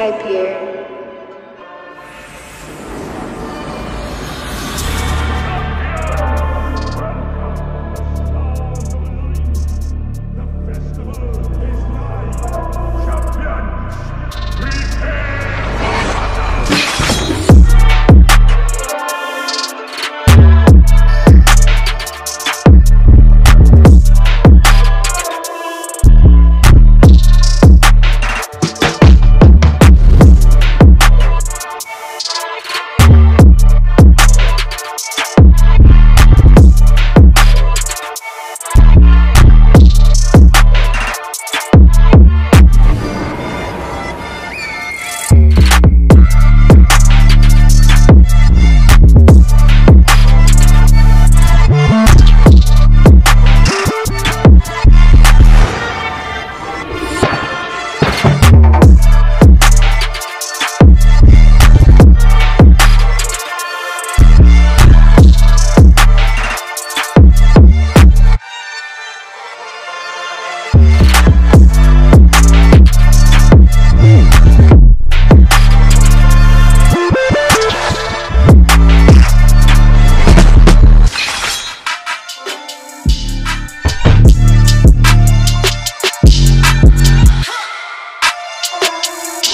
Type here. Yeah.